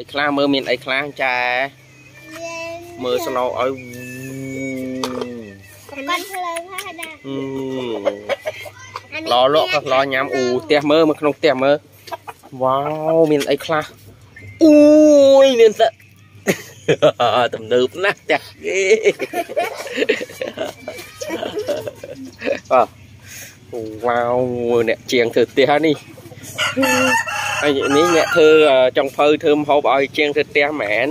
អីខ្លះមើលមានអីខ្លះចែមើលស្លោឲ្យកាន់ផ្លូវហើយណាឡលក់ក៏ឡញ៉ាំអ៊ូផ្ទះមើលមកក្នុងផ្ទះមើលវ៉ាវមានអីខ្លះអូយមានសទំនើបណាស់ចាស់គេអោវ៉ាវអ្នកជាងធ្វើផ្ទះនេះហើយនេះអ្នកធ្វើចង់ភៅធ្វើមហូបឲ្យជាងធ្វើផ្ទះមែន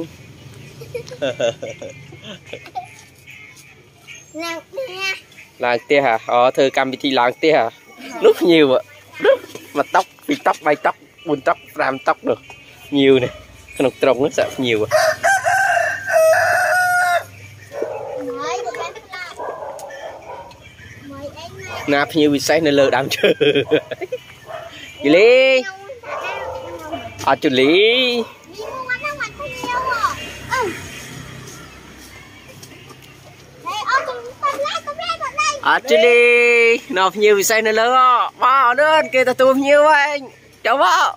ឡើងផ្ទះឡើងផ្ទះហ៎អូធ្វើកម្មវិធីឡើងផ្ទះហ៎នោះញៀវមកតុកពីតុក3តុក4តុក5តុកនោះញៀវនេះក្នុងត្រង់នោះសាក់ញៀវហ៎ណាភ្ញៀវពិសេសនៅលើដើមឈើយីលីង à ờ, chú lý à ờ, chú lý nó nhiều xe nó lớn ạ ba nữa kia ta tùm nhiều anh cháu ba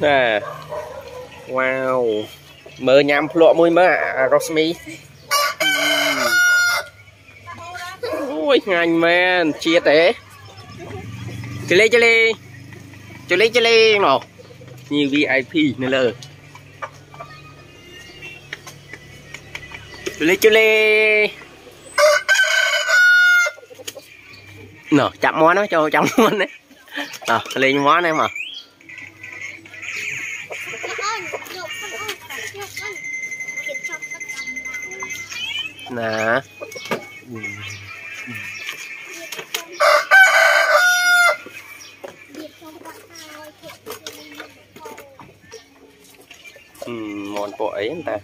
nè wow mơ nhám phlọ môi mà à, à Rosmi យឆ្ងាញ់មែនជាតិទេជលីជលីជលីជលីមកញី VIP នៅលើជលីជលីណ៎ចាប់មន់ណាចូលចាប់មន់ណាអោះលេងមន់ណាមកណាពណ៌អីតា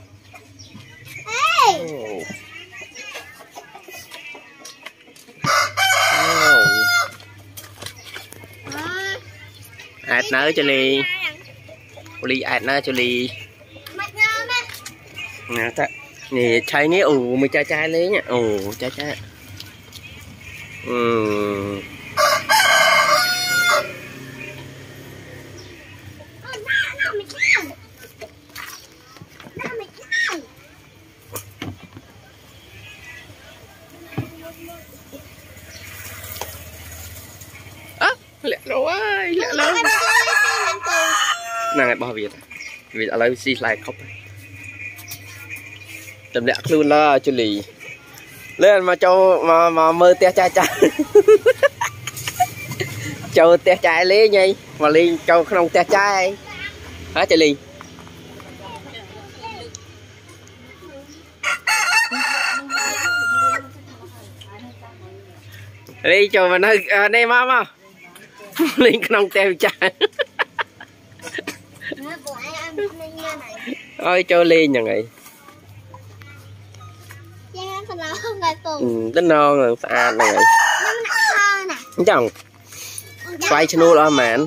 អែតនៅជូលីលីអែតនៅជូលីណាតានេះឆៃនេះអូមួយចាចាលេងអូចាចាអឺហើយបោះវាទៅវាឥឡូវស៊ីផ្លែខប់តម្លាក់ខ្លួនឡើជូលីលេមកចូលមកមកមើលផ្ទះចាស់ចាស់ចូលផ្ទះចាស់លេងហីមកលេងចូលក្នុងផ្ទះចាស់ហ៎ចូលីលេងចូលមកនៅនេះមកមកលេងក្នុងផ្ទះចាស់ ơi cho ly nhà nghị dạ, ừ, tính non là xa nè nghị chồng quay cho nuôi ôm mạn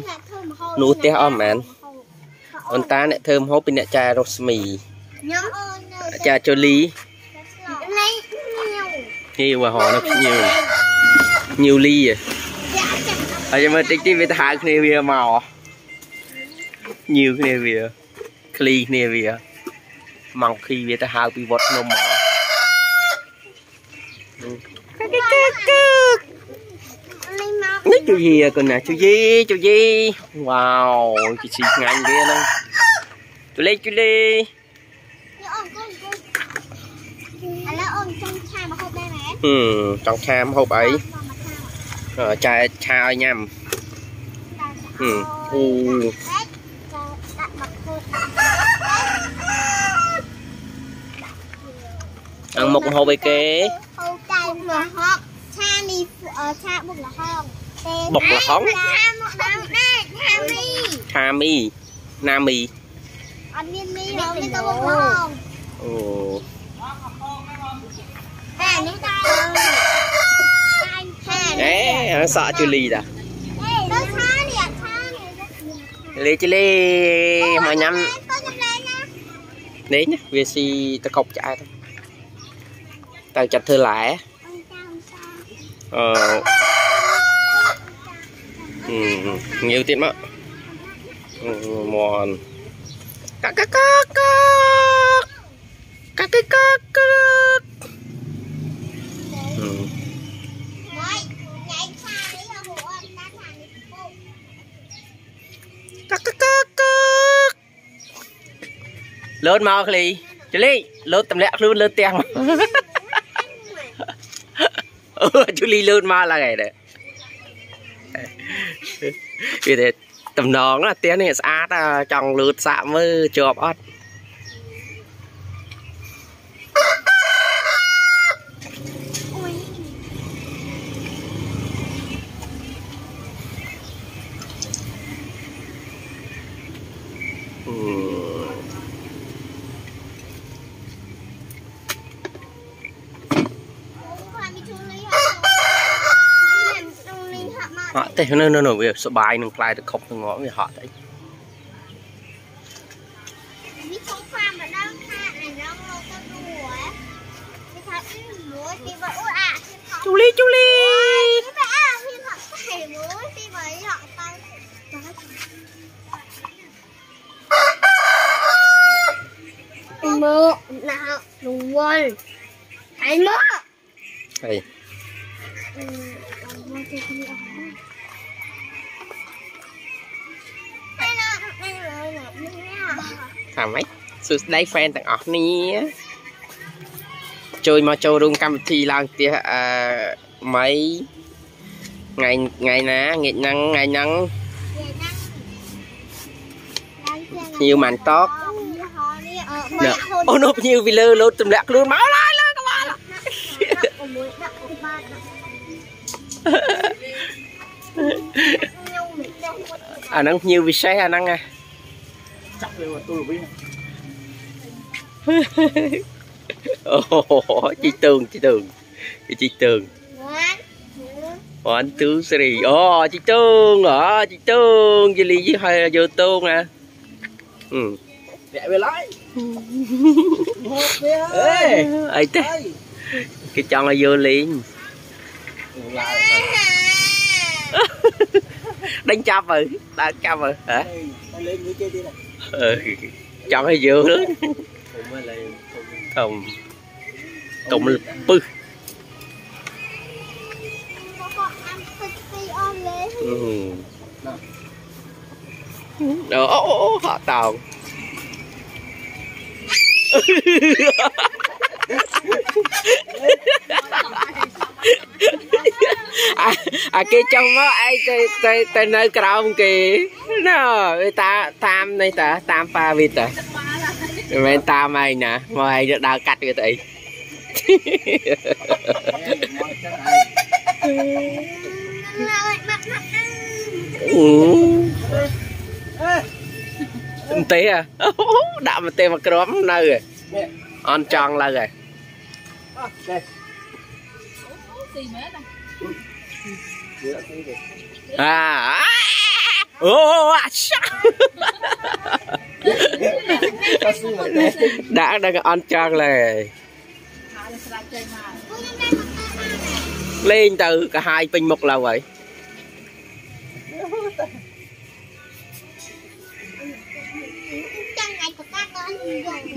nuôi té ôm mạn ông ta nè thơm hốt bên nè cha rosemary cha cho ly nhiều và họ nó nhiều nhiều ly rồi à. ហើយមើលតិចតិចវាទៅហៅគ្នាវាមកញៀវគ្នាវាលីគ្នាវាមកឃីវាទៅហៅពីវត្តភ្នំមកនេះជូជីកូនណាជូជីជូជីវ៉ាវជូជីថ្ងៃវាហ្នឹងជូលីជូលីឥឡូវអូនចង់ឆាមហូបដែរណាអឺចង់ឆាមហូបអីចែកឆាឲ្យញ៉ាំអឺអូខាងមុខហូបអីគេហូបតែមកហុកឆានេះឆាបុកលហុងបុកលហុងឆាមកដល់ដែរឆាមីឆាមីណាមីអត់មានមីហូបមានតែបុកលហុងអូតែនេះតែអេសក់ជូលីតាលេជលេមកញ៉ាំលេងវាស៊ីតកប់ឆ្អែត tao chặt thưa lại, ờ ừ, nhiều tiền mà mòn các các các các các các các các lớn mau kì chơi lớn tầm lẹ luôn lớn tiền ជូលីលឿនមកឡើយដែរវាតែតំណងណាផ្ទះនេះស្អាតចង់លឺសាក់មើលជាប់អត់ហក់ទេនៅនៅវាសុបាយនឹងផ្លែទឹកខប់ទឹកងក់វាហក់តែចូលគ្នាអស់ហើយថាម៉េចសួស្តីហ្វេនទាំងអស់គ្នាជួយមកចូលរួមកម្មវិធីឡើងផ្ទះអឺមីថ្ងៃថ្ងៃណាងាកហ្នឹងថ្ងៃហ្នឹងញៀវម៉ាន់តកអូនោះញៀវពីលើលោតទម្លាក់ខ្លួនមក à nắng nhiều vì xe à nắng à chắc là tôi oh, chị tường chị tường chị tường one two three oh chị tường hả chị tường chị lì với hai vô tường à ừ mẹ về lại ai thế cái chọn là vô liền đánh chắp rồi đánh chắp rồi hả ừ. chăm hay dưa đó thùng tùng pư Đó, họ tàu អាគេចុះមកឯងទៅទៅទៅនៅក្រោមគេណ៎វាតាតាមនេះតាតាមប៉ាវាតាមិនមែនតាមឯងណាមកឯងទៅដើរកាត់វាទៅអីអូមទេដាក់មទេមកក្រមនៅអន់ចង់ឡើងហើយអូស៊ីមែនណា à ô à. à, đã đang ăn trang lề lên từ cả hai pin một lần vậy Hãy subscribe